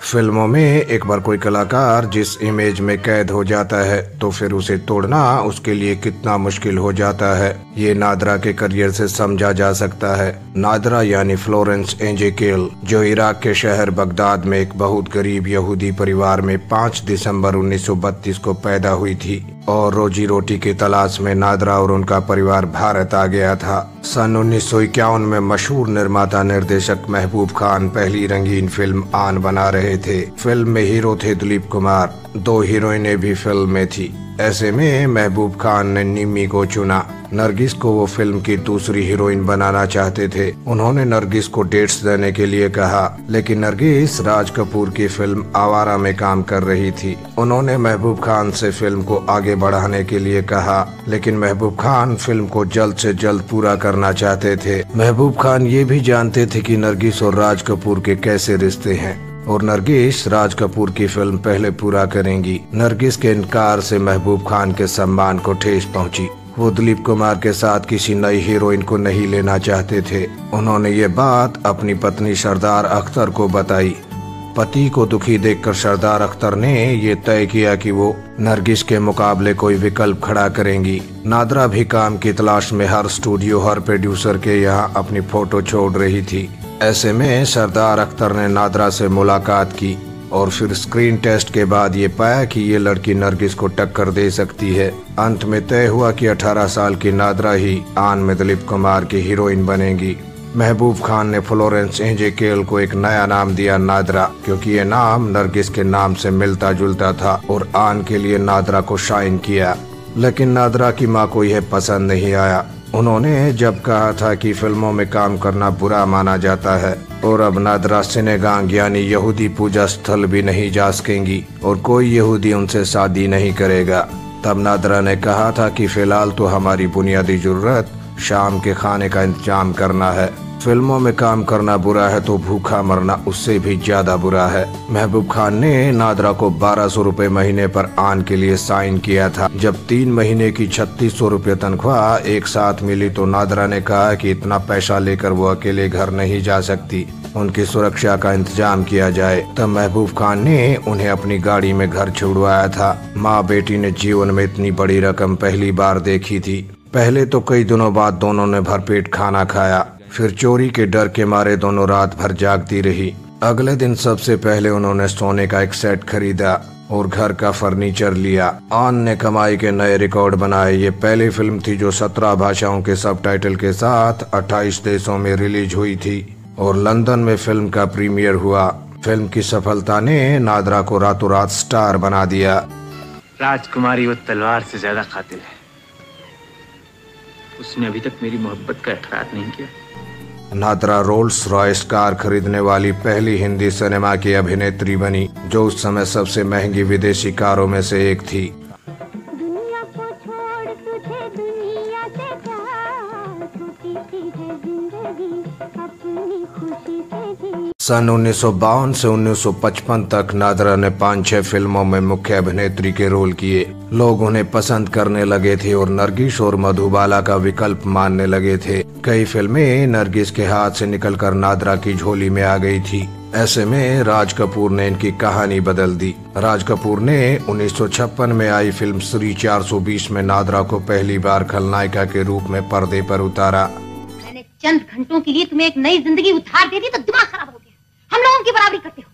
फ़िल्मों में एक बार कोई कलाकार जिस इमेज में कैद हो जाता है तो फिर उसे तोड़ना उसके लिए कितना मुश्किल हो जाता है। ये नादरा के करियर से समझा जा सकता है। नादरा यानी फ्लोरेंस एंजेकेल, जो इराक के शहर बगदाद में एक बहुत गरीब यहूदी परिवार में 5 दिसंबर 1932 को पैदा हुई थी, और रोजी रोटी की तलाश में नादरा और उनका परिवार भारत आ गया था। सन उन्नीस सौ इक्यावन में मशहूर निर्माता निर्देशक महबूब खान पहली रंगीन फ़िल्म आन बना रहे थे। फ़िल्म में हीरो थे दिलीप कुमार। दो हीरोइनें भी फ़िल्म में थी। ऐसे में महबूब खान ने निम्मी को चुना। नरगिस को वो फ़िल्म की दूसरी हीरोइन बनाना चाहते थे। उन्होंने नरगिस को डेट्स देने के लिए कहा। लेकिन नरगिस, राज कपूर की फ़िल्म आवारा में काम कर रही थी। उन्होंने महबूब खान से फ़िल्म को आगे बढ़ाने के लिए कहा। लेकिन महबूब खान फ़िल्म को जल्द से जल्द पूरा करना चाहते थे। महबूब खान ये भी जानते थे कि नरगिस और राज कपूर के कैसे रिश्ते हैं। और नरगिस राज कपूर की फ़िल्म पहले पूरा करेंगी। नरगिस के इनकार से महबूब खान के सम्मान को ठेस पहुँची। वो दिलीप कुमार के साथ किसी नई हीरोइन को नहीं लेना चाहते थे। उन्होंने ये बात अपनी पत्नी सरदार अख्तर को बताई। पति को दुखी देखकर सरदार अख्तर ने ये तय किया कि वो नरगिस के मुकाबले कोई विकल्प खड़ा करेंगी। नादरा भी काम की तलाश में हर स्टूडियो, हर प्रोड्यूसर के यहाँ अपनी फ़ोटो छोड़ रही थी। ऐसे में सरदार अख्तर ने नादरा से मुलाकात की और फिर स्क्रीन टेस्ट के बाद ये पाया कि ये लड़की नरगिस को टक्कर दे सकती है। अंत में तय हुआ कि 18 साल की नादरा ही आन में दिलीप कुमार की हीरोइन बनेगी। महबूब खान ने फ्लोरेंस एंजेकेल को एक नया नाम दिया नादरा, क्योंकि ये नाम नरगिस के नाम से मिलता जुलता था और आन के लिए नादरा को शाइन किया। लेकिन नादरा की माँ को यह पसंद नहीं आया। उन्होंने जब कहा था कि फ़िल्मों में काम करना बुरा माना जाता है, और अब नादरा सिनेगांग यानी यहूदी पूजा स्थल भी नहीं जा सकेंगी, और कोई यहूदी उनसे शादी नहीं करेगा। तब नादरा ने कहा था कि फ़िलहाल तो हमारी बुनियादी ज़रूरत शाम के खाने का इंतज़ाम करना है। फ़िल्मों में काम करना बुरा है तो भूखा मरना उससे भी ज़्यादा बुरा है। महबूब खान ने नादरा को बारह सौ रूपए महीने पर आन के लिए साइन किया था। जब तीन महीने की छत्तीस सौ रूपए तनख्वाह एक साथ मिली तो नादरा ने कहा कि इतना पैसा लेकर वो अकेले घर नहीं जा सकती। उनकी सुरक्षा का इंतज़ाम किया जाए। तब महबूब खान ने उन्हें अपनी गाड़ी में घर छुड़वाया था। माँ बेटी ने जीवन में इतनी बड़ी रकम पहली बार देखी थी। पहले तो कई दिनों बाद दोनों ने भरपेट खाना खाया। फिर चोरी के डर के मारे दोनों रात भर जागती रही। अगले दिन सबसे पहले उन्होंने सोने का एक सेट खरीदा और घर का फर्नीचर लिया। आन ने कमाई के नए रिकॉर्ड बनाए। ये पहली फ़िल्म थी जो सत्रह भाषाओं के सबटाइटल के साथ 28 देशों में रिलीज़ हुई थी और लंदन में फ़िल्म का प्रीमियर हुआ। फ़िल्म की सफलता ने नादरा को रातों रात स्टार बना दिया। राजकुमारी वो तलवार से ज़्यादा कातिल है। उसने अभी तक मेरी मोहब्बत का इकरार नहीं किया। नादरा रोल्स रॉयस कार खरीदने वाली पहली हिंदी सिनेमा की अभिनेत्री बनी, जो उस समय सबसे महँगी विदेशी कारों में से एक थी। सन उन्नीस से 1955 तक नादरा ने पाँच छह फ़िल्मों में मुख्य अभिनेत्री के रोल किए। लोग उन्हें पसंद करने लगे थे और नरगिस और मधुबाला का विकल्प मानने लगे थे। कई फ़िल्में नरगिस के हाथ से निकलकर नादरा की झोली में आ गई थी। ऐसे में राज कपूर ने इनकी कहानी बदल दी। राज कपूर ने 1956 में आई फ़िल्म श्री 420 में नादरा को पहली बार खलनायिका के रूप में पर्दे पर उतारा। मैंने चंद घंटों के लिए तुम्हें एक नई ज़िंदगी उधार दे दी तो दिमाग खराब हो हम लोगों की बराबरी करते हो।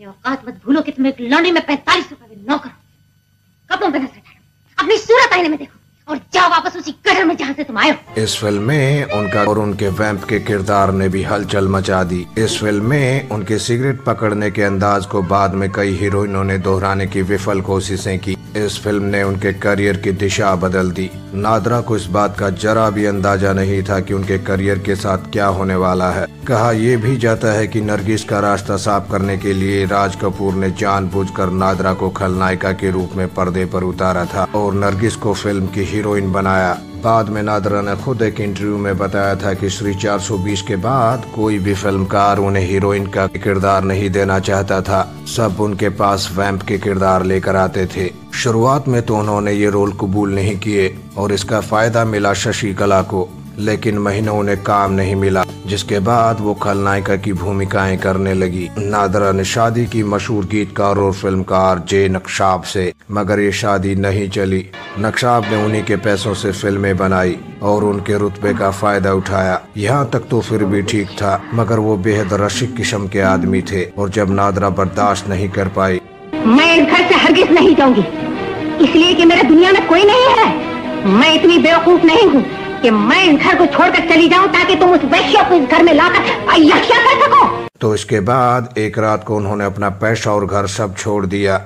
औकात मत भूलो कि तुम एक लौंडी में पैंतालीस रुपए में नौकर कपड़ों पर नज़र डालो। अपनी सूरत आईने में देखो। जाओ वापस उसी कटर में जहाँ से तुम आए इस फ़िल्म में उनका और उनके वैम्प के किरदार ने भी हलचल मचा दी। इस फ़िल्म में उनके सिगरेट पकड़ने के अंदाज को बाद में कई हीरोइनों ने दोहराने की विफल कोशिशें की। इस फ़िल्म ने उनके करियर की दिशा बदल दी। नादरा को इस बात का जरा भी अंदाज़ा नहीं था कि उनके करियर के साथ क्या होने वाला है। कहा यह भी जाता है कि नरगिस का रास्ता साफ़ करने के लिए राज कपूर ने जानबूझकर नादरा को खलनायिका के रूप में पर्दे पर उतारा था और नरगिस को फ़िल्म की हीरोइन बनाया। बाद में नादरा ने खुद एक इंटरव्यू में बताया था कि श्री 420 के बाद कोई भी फिल्मकार उन्हें हीरोइन का किरदार नहीं देना चाहता था। सब उनके पास वैम्प के किरदार लेकर आते थे। शुरुआत में तो उन्होंने ये रोल कबूल नहीं किए और इसका फ़ायदा मिला शशि कला को। लेकिन महीनों उन्हें काम नहीं मिला, जिसके बाद वो खलनायिका की भूमिकाएँ करने लगी। नादरा ने शादी की मशहूर गीतकार और फिल्मकार जे नक्शाब से, मगर ये शादी नहीं चली। नक्शाब ने उन्हीं के पैसों से फ़िल्में बनाई और उनके रुतबे का फ़ायदा उठाया। यहाँ तक तो फिर भी ठीक था, मगर वो बेहद रशिक किस्म के आदमी थे और जब नादरा बर्दाश्त नहीं कर पाई। मैं घर से हरगिज नहीं जाऊँगी। इसलिए कि मेरे दुनिया में कोई नहीं है। मैं इतनी बेवकूफ़ नहीं हूँ। कि मैं इस घर को छोड़कर चली जाऊँ ताकि तुम उस वैश्य को इस घर में लाकर अय्याशिया कर सको। तो इसके बाद एक रात को उन्होंने अपना पैसा और घर सब छोड़ दिया।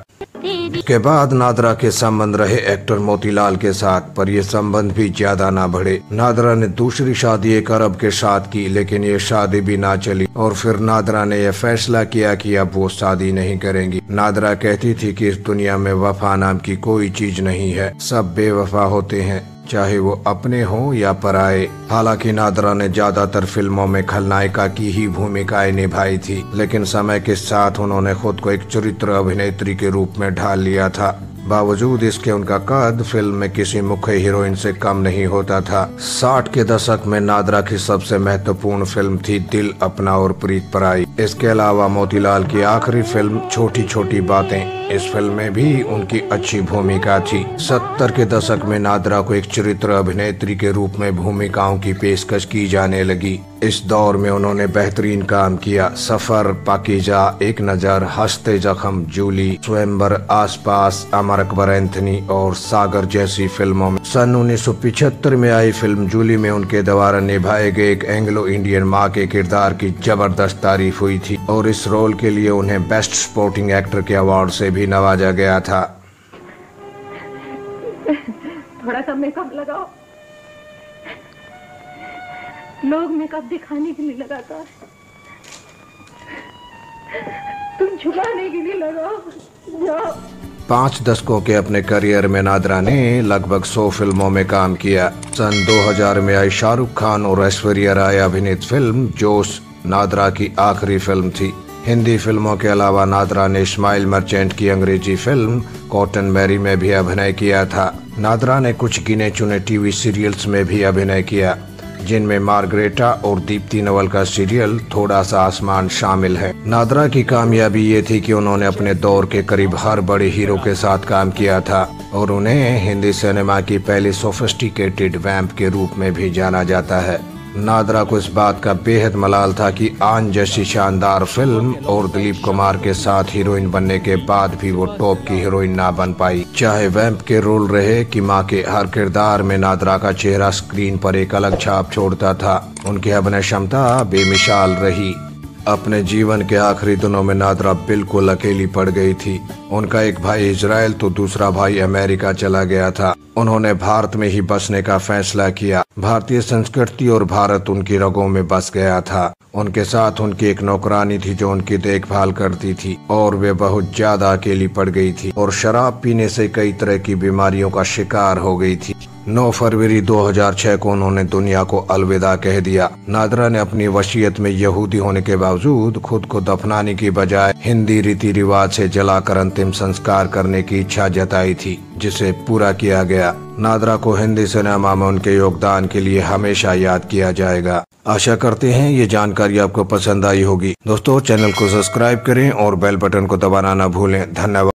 के बाद नादरा के संबंध रहे एक्टर मोतीलाल के साथ, पर ये संबंध भी ज़्यादा ना बढ़े। नादरा ने दूसरी शादी एक अरब के साथ की, लेकिन ये शादी भी ना चली। और फिर नादरा ने यह फैसला किया कि अब वो शादी नहीं करेंगी। नादरा कहती थी कि इस दुनिया में वफा नाम की कोई चीज़ नहीं है। सब बेवफा होते हैं। चाहे वो अपने हों या पराए। हालाँकि नादरा ने ज़्यादातर फ़िल्मों में खलनायिका की ही भूमिकाएँ निभाई थी, लेकिन समय के साथ उन्होंने खुद को एक चरित्र अभिनेत्री के रूप में ढाल लिया था। बावजूद इसके उनका कद फ़िल्म में किसी मुख्य हीरोइन से कम नहीं होता था। साठ के दशक में नादरा की सबसे महत्वपूर्ण फ़िल्म थी दिल अपना और प्रीत पराई इसके अलावा मोतीलाल की आखिरी फ़िल्म छोटी छोटी बातें। इस फ़िल्म में भी उनकी अच्छी भूमिका थी। सत्तर के दशक में नादरा को एक चरित्र अभिनेत्री के रूप में भूमिकाओं की पेशकश की जाने लगी। इस दौर में उन्होंने बेहतरीन काम किया। सफ़र, पाकिजा, एक नज़र, हँसते जख्म, जूली स्वयंबर आसपास, अमर अकबर, एंथनी और सागर जैसी फ़िल्मों में। सन उन्नीस में आई फ़िल्म जूली में उनके द्वारा निभाए गए एक एंग्लो इंडियन माँ के किरदार की ज़बरदस्त तारीफ़ हुई। थी और इस रोल के लिए उन्हें बेस्ट स्पोर्टिंग एक्टर के अवार्ड से भी नवाजा गया था। थोड़ा सा मेकअप लगाओ। लोग मेकअप दिखाने के लिए लगाता तुम छुपाने के लिए लगाओ। जाओ। पाँच दशकों के अपने करियर में नादरा ने लगभग सौ फ़िल्मों में काम किया। सन 2000 में आई शाहरुख खान और ऐश्वर्या राय अभिनीत फ़िल्म जोश नादरा की आखिरी फ़िल्म थी। हिंदी फ़िल्मों के अलावा नादरा ने इस्माइल मर्चेंट की अंग्रेज़ी फ़िल्म कॉटन मैरी में भी अभिनय किया था। नादरा ने कुछ गिने चुने टीवी सीरियल्स में भी अभिनय किया, जिनमें मार्गरेटा और दीप्ति नवल का सीरियल थोड़ा सा आसमान शामिल है। नादरा की कामयाबी ये थी कि उन्होंने अपने दौर के करीब हर बड़े हीरो के साथ काम किया था और उन्हें हिंदी सिनेमा की पहली सोफिस्टिकेटेड वैम्प के रूप में भी जाना जाता है। नादरा को इस बात का बेहद मलाल था कि आन जैसी शानदार फ़िल्म और दिलीप कुमार के साथ हीरोइन बनने के बाद भी वो टॉप की हीरोइन ना बन पाई। चाहे वैम्प के रोल रहे कि माँ के हर किरदार में नादरा का चेहरा स्क्रीन पर एक अलग छाप छोड़ता था। उनकी अभिनय क्षमता बेमिसाल रही। अपने जीवन के आखिरी दिनों में नादरा बिल्कुल अकेली पड़ गई थी। उनका एक भाई इजराइल तो दूसरा भाई अमेरिका चला गया था। उन्होंने भारत में ही बसने का फैसला किया। भारतीय संस्कृति और भारत उनकी रगों में बस गया था। उनके साथ उनकी एक नौकरानी थी जो उनकी देखभाल करती थी, और वे बहुत ज़्यादा अकेली पड़ गई थी, और शराब पीने से कई तरह की बीमारियों का शिकार हो गई थी। 9 फरवरी 2006 को उन्होंने दुनिया को अलविदा कह दिया। नादरा ने अपनी वसीयत में यहूदी होने के बावजूद खुद को दफनाने की बजाय हिंदी रीति रिवाज से जलाकर अंतिम संस्कार करने की इच्छा जताई थी, जिसे पूरा किया गया। नादरा को हिंदी सिनेमा में उनके योगदान के लिए हमेशा याद किया जाएगा। आशा करते हैं ये जानकारी आपको पसंद आई होगी। दोस्तों, चैनल को सब्सक्राइब करें और बेल बटन को दबाना न भूलें। धन्यवाद।